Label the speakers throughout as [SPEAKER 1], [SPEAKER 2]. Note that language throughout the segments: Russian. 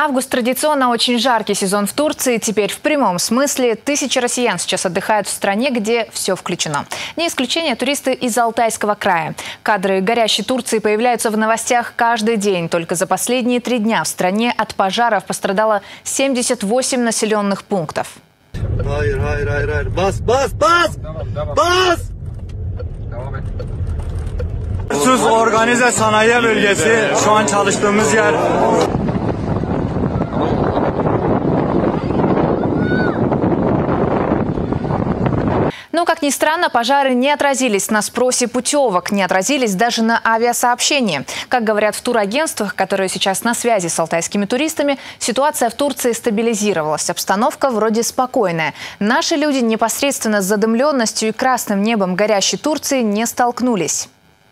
[SPEAKER 1] Август традиционно очень жаркий сезон в Турции. Теперь в прямом смысле тысячи россиян сейчас отдыхают в стране, где все включено. Не исключение туристы из Алтайского края. Кадры горящей Турции появляются в новостях каждый день. Только за последние три дня в стране от пожаров пострадало 78 населенных пунктов.
[SPEAKER 2] Hayır hayır hayır hayır. Bas bas bas. Bas.
[SPEAKER 3] Tuz Organize Sanayi Bölgesi şu an çalıştığımız yer.
[SPEAKER 1] Но, как ни странно, пожары не отразились на спросе путевок, не отразились даже на авиасообщении. Как говорят в турагентствах, которые сейчас на связи с алтайскими туристами, ситуация в Турции стабилизировалась. Обстановка вроде спокойная. Наши люди непосредственно с задымленностью и красным небом горящей Турции не столкнулись.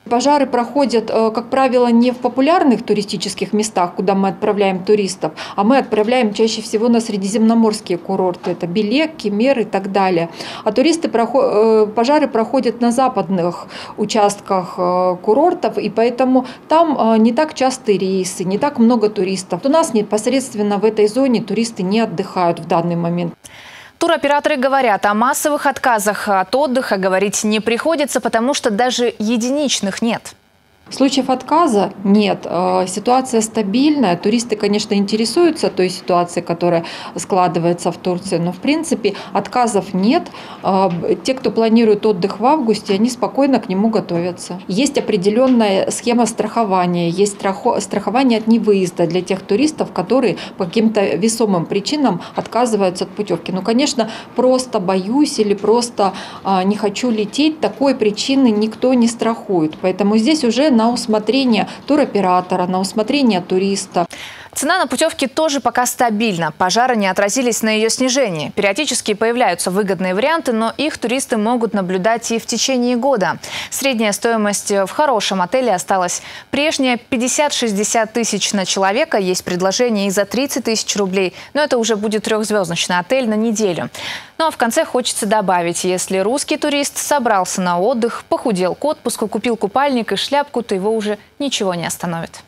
[SPEAKER 4] Пожары проходят, э, как правило, не в популярных туристических местах, куда мы отправляем туристов, а мы отправляем чаще всего на средиземноморские курорты. Это Белек, Кемер и так далее. А туристы э, пожары проходят на западных участках э, курортов, и поэтому там не так частые рейсы, не так много туристов. У нас непосредственно в этой зоне туристы не отдыхают в данный момент.
[SPEAKER 1] Туроператоры говорят, о массовых отказах от отдыха говорить не приходится, потому что даже единичных нет.
[SPEAKER 4] Случаев отказа нет. Э, ситуация стабильная. Туристы, конечно, интересуются той ситуацией, которая складывается в Турции, но в принципе отказов нет. Э, те, кто планирует отдых в августе, они спокойно к нему готовятся. Есть определенная схема страхования, есть страхование от невыезда для тех туристов, которые по каким-то весомым причинам отказываются от путевки. Ну, конечно, просто боюсь или просто э, не хочу лететь, такой причины никто не страхует. Поэтому здесь уже на усмотрение туроператора, на усмотрение туриста.
[SPEAKER 1] Цена на путевки тоже пока стабильна. Пожары не отразились на ее снижении. Периодически появляются выгодные варианты, но их туристы могут наблюдать и в течение года. Средняя стоимость в хорошем отеле осталась прежняя 50-60 тысяч на человека. Есть предложение и за 30 тысяч рублей, но это уже будет трехзвездочный отель на неделю. Ну а в конце хочется добавить, если русский турист собрался на отдых, похудел к отпуску, купил купальник и шляпку, то его уже ничего не остановит.